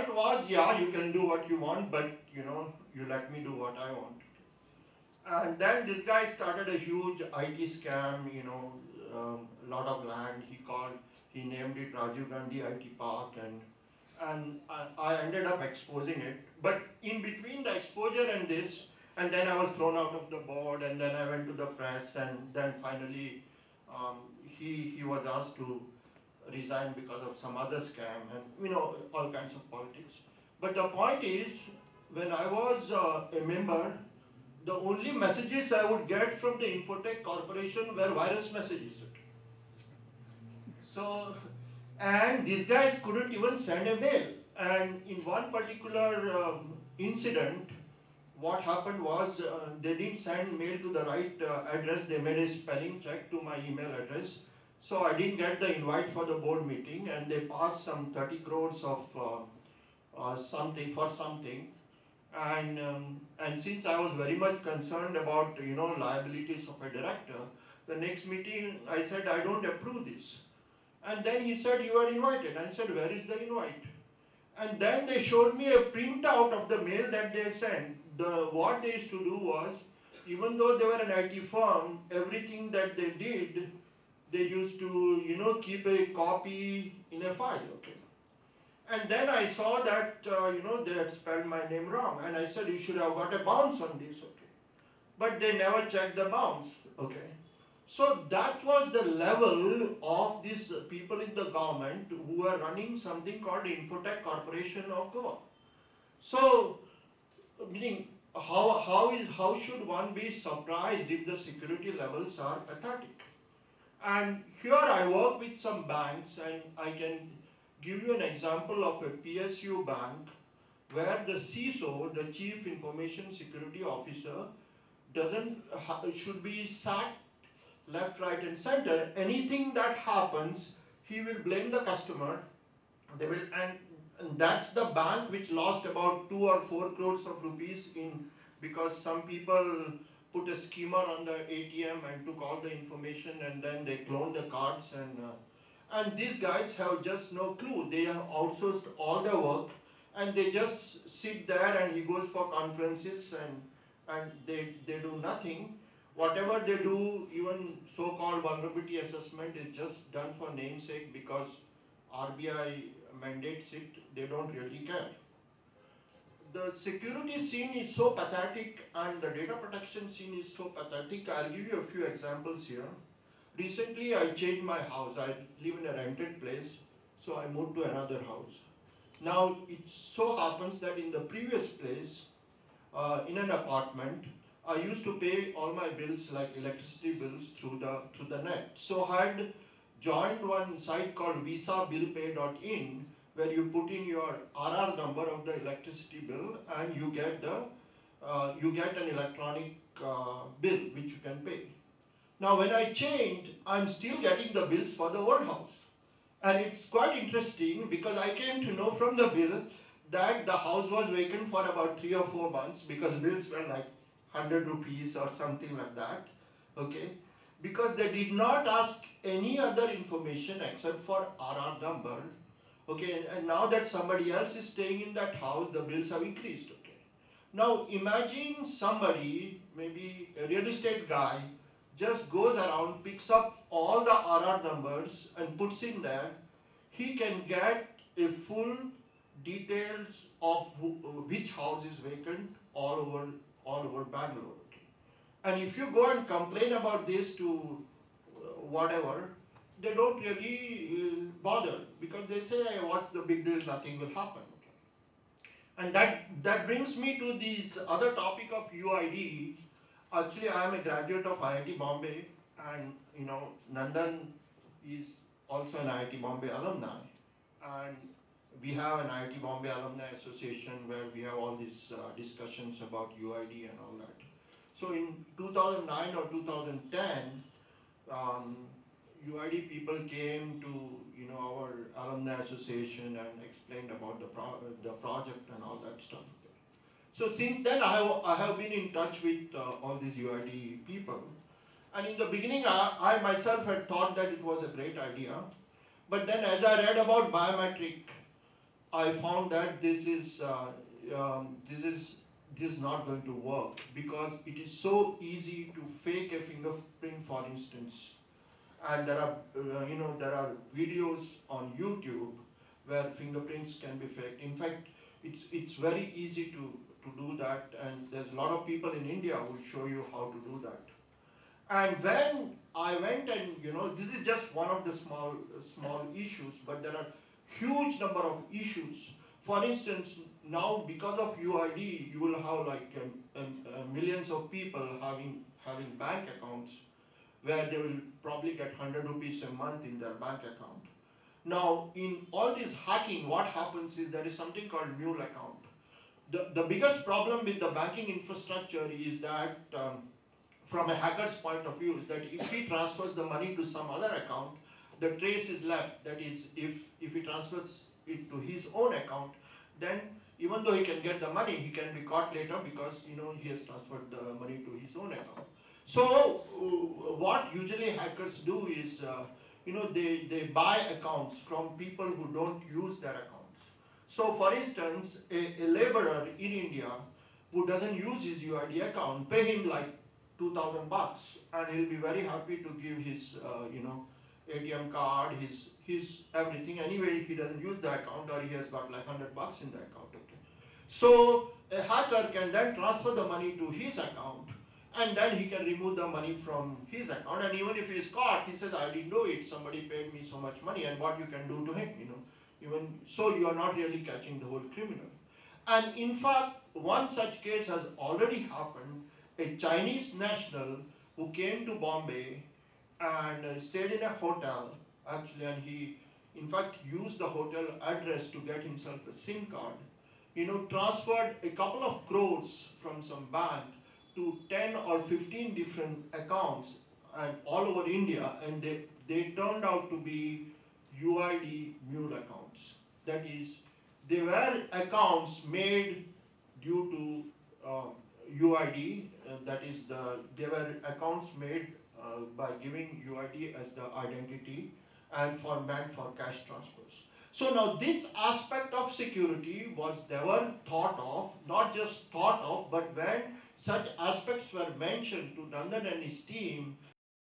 It was, yeah, you can do what you want, but you know, you let me do what I want. And then this guy started a huge IT scam, you know, um, a lot of land. He called, he named it Rajiv Gandhi IT Park, and and I, I ended up exposing it. But in between the exposure and this, and then I was thrown out of the board, and then I went to the press, and then finally um, he he was asked to resign because of some other scam, and you know all kinds of politics. But the point is, when I was uh, a member, the only messages I would get from the Infotech Corporation were virus messages. So, and these guys couldn't even send a mail. And in one particular um, incident, what happened was uh, they didn't send mail to the right uh, address. They made a spelling check to my email address. So I didn't get the invite for the board meeting and they passed some 30 crores of uh, uh something for something and um, and since I was very much concerned about you know liabilities of a director, the next meeting I said I don't approve this, and then he said you are invited. I said where is the invite? And then they showed me a printout of the mail that they sent. The what they used to do was, even though they were an IT firm, everything that they did, they used to you know keep a copy in a file. Okay. And then I saw that, uh, you know, they had spelled my name wrong. And I said, you should have got a bounce on this, okay. But they never checked the bounce, okay. So that was the level of these people in the government who were running something called Infotech Corporation of Goa. So, meaning, how, how, is, how should one be surprised if the security levels are pathetic? And here I work with some banks and I can give you an example of a PSU bank where the CISO, the Chief Information Security Officer, doesn't should be sacked left, right, and center. Anything that happens, he will blame the customer. They will, and, and that's the bank which lost about two or four crores of rupees in because some people put a skimmer on the ATM and took all the information and then they cloned the cards and. Uh, and these guys have just no clue. They have outsourced all the work and they just sit there and he goes for conferences and, and they, they do nothing. Whatever they do, even so-called vulnerability assessment is just done for namesake because RBI mandates it, they don't really care. The security scene is so pathetic and the data protection scene is so pathetic. I'll give you a few examples here. Recently, I changed my house. I live in a rented place, so I moved to another house. Now, it so happens that in the previous place, uh, in an apartment, I used to pay all my bills, like electricity bills, through the through the net. So I had joined one site called visabillpay.in, where you put in your RR number of the electricity bill, and you get the uh, you get an electronic uh, bill which you can pay. Now when I changed, I'm still getting the bills for the old house. And it's quite interesting because I came to know from the bill that the house was vacant for about three or four months because bills were like 100 rupees or something like that. Okay? Because they did not ask any other information except for RR number. Okay, and now that somebody else is staying in that house, the bills have increased. Okay. Now imagine somebody, maybe a real estate guy, just goes around, picks up all the RR numbers and puts in there, he can get a full details of which house is vacant all over, all over Bangalore. And if you go and complain about this to uh, whatever, they don't really uh, bother because they say, hey, what's the big deal, nothing will happen. And that, that brings me to this other topic of UID, Actually, I am a graduate of IIT Bombay and, you know, Nandan is also an IIT Bombay alumni. And we have an IIT Bombay Alumni Association where we have all these uh, discussions about UID and all that. So in 2009 or 2010, um, UID people came to you know our alumni association and explained about the pro the project and all that stuff. So since then, I have, I have been in touch with uh, all these UID people. And in the beginning, I, I, myself had thought that it was a great idea. But then as I read about biometric, I found that this is uh, um, this is this is not going to work because it is so easy to fake a fingerprint, for instance. And there are uh, you know there are videos on YouTube where fingerprints can be faked. In fact, it's it's very easy to to do that, and there's a lot of people in India who will show you how to do that. And when I went and, you know, this is just one of the small, small issues, but there are huge number of issues. For instance, now because of UID, you will have like um, um, uh, millions of people having, having bank accounts where they will probably get 100 rupees a month in their bank account. Now, in all this hacking, what happens is there is something called mule account. The, the biggest problem with the banking infrastructure is that um, from a hacker's point of view is that if he transfers the money to some other account, the trace is left. That is, if, if he transfers it to his own account, then even though he can get the money, he can be caught later because you know he has transferred the money to his own account. So uh, what usually hackers do is, uh, you know, they, they buy accounts from people who don't use their accounts. So for instance, a, a laborer in India who doesn't use his UID account, pay him like 2000 bucks and he'll be very happy to give his, uh, you know, ATM card, his, his everything. Anyway, he doesn't use the account or he has got like 100 bucks in the account. Okay. So a hacker can then transfer the money to his account and then he can remove the money from his account and even if he's caught, he says, I didn't do it, somebody paid me so much money and what you can do to him, you know. Even so you are not really catching the whole criminal. And in fact, one such case has already happened a Chinese national who came to Bombay and stayed in a hotel actually and he in fact used the hotel address to get himself a SIM card. You know, transferred a couple of crores from some bank to 10 or 15 different accounts and all over India and they, they turned out to be UID mule accounts. That is, they were accounts made due to um, UID, uh, that is the, they were accounts made uh, by giving UID as the identity and for meant for cash transfers. So now this aspect of security was never thought of, not just thought of, but when such aspects were mentioned to Nandan and his team,